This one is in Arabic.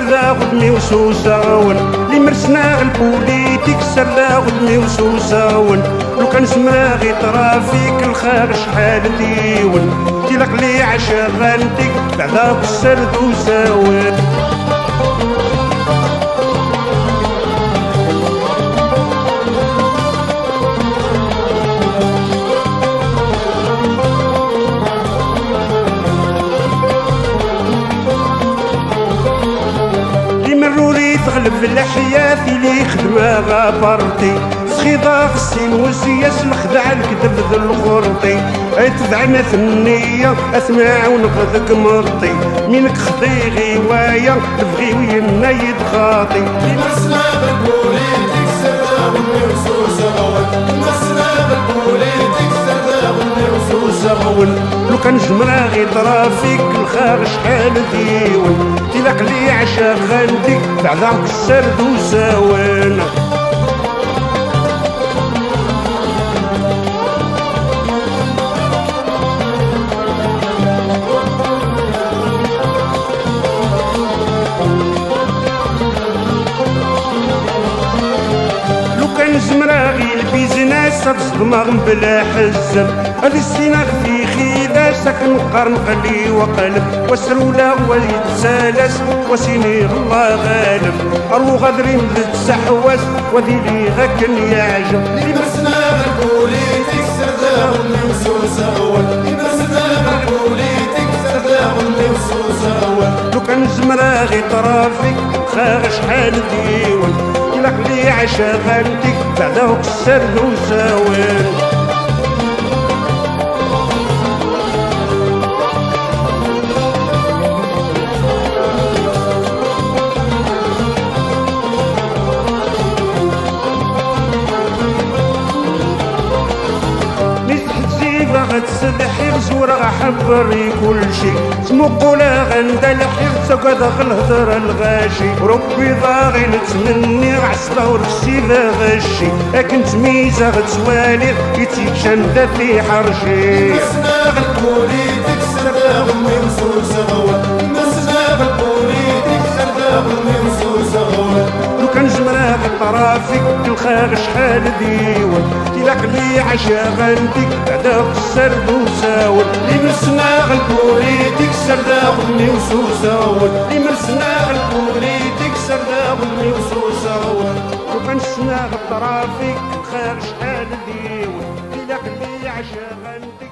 غدمي وسوساون اللي مرسنا البوليتيك سلا غدمي وسوساون لو كان سمرا غي طرافيك الخير شحال ديون تيلق لي عشا غانتك بعدا بالسرد وساون تغلب الحياة اللي يخدمها غابرتي سخيضة غسين وسياس الخدع الكذب ذو الغرطي اتبعنا في النية اسمع ونغذك مرطي منك خطي غواية تبغي وينا يدخاطي مسنا بالبوليتيك سردا والنصوص غول مسنا بالبوليتيك سردا والنصوص غول لو كان جمرا غي طرافيك الخار شحال ديون تلاق لي عشا خالتك بعد السرد وساوانا غي البيزنس تصدمغ بلا حزم هذه السنة في سكن قرن قلي وقلب وسرولا ويتسالس وسيني الله غالب. أرو غدري تسحوس وذي لي غكن يعجب لبسنا بالبوليتيك سردا والنمسوس أول. لبسنا بالبوليتيك سردا والنمسوس أول. لو كان زمراغي طرافك خاغ شحال ديون. لك لي عشا غنتك بعده كسر وساوين غتسدحي غزورة غحبري كل شي سمو قولا غندا الحيط سقد الهضرة الغاشي. ربي ضاغي نتمني عسلا ورفسي لا غشي. لكن تميزة غتوالي يتيجان في حرشي. مسنا غالبوليتك سردا غمي وسوس غوا مسنا غالبوليتك سردا غمي غوا لو كان جمراه الطرافيك الخاغ شحال ديون تلاق لي عشا غنديك بعدا السرد وساول لي مرسنا غالبوليتك سردا غمي وسوساول لي مرسنا غالبوليتك سردا غمي وسوساول لو كان سنا الطرافيك الخاغ شحال ديون تلاق لي عشا غنديك